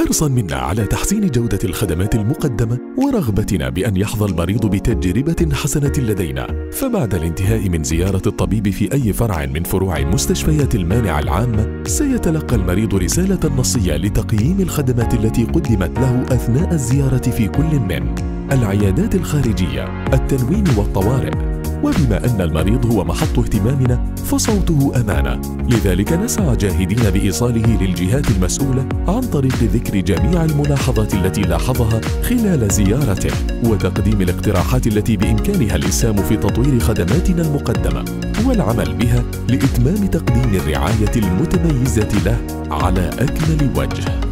حرصا منا على تحسين جودة الخدمات المقدمة ورغبتنا بأن يحظى المريض بتجربة حسنة لدينا. فبعد الانتهاء من زيارة الطبيب في أي فرع من فروع مستشفيات المانع العامة سيتلقى المريض رسالة نصية لتقييم الخدمات التي قدمت له أثناء الزيارة في كل من. العيادات الخارجية التنويم والطوارئ. وبما أن المريض هو محط اهتمامنا فصوته أمانة. لذلك نسعى جاهدين بإيصاله للجهات المسؤولة عن طريق ذكر جميع الملاحظات التي لاحظها خلال زيارته وتقديم الاقتراحات التي بإمكانها الإسهام في تطوير خدماتنا المقدمة والعمل بها لإتمام تقديم الرعاية المتميزة له على أكمل وجه.